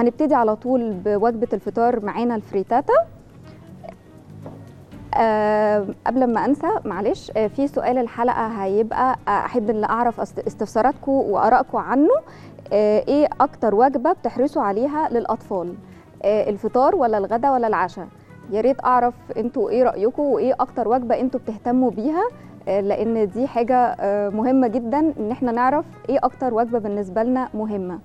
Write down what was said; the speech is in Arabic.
هنبتدي على طول بوجبة الفطار معانا الفريتاتا. أه قبل ما أنسى معلش آه، في سؤال الحلقة هيبقى آه، أحب إن أعرف استفساراتكم وارائكم عنه. آه، إيه أكتر وجبة بتحرصوا عليها للأطفال؟ آه، الفطار ولا الغدا ولا العشاء؟ يا ريت أعرف أنتوا إيه رايكم وإيه أكتر وجبة أنتوا بتهتموا بيها. آه، لأن دي حاجة آه، مهمة جدا إن إحنا نعرف إيه أكتر وجبة بالنسبة لنا مهمة.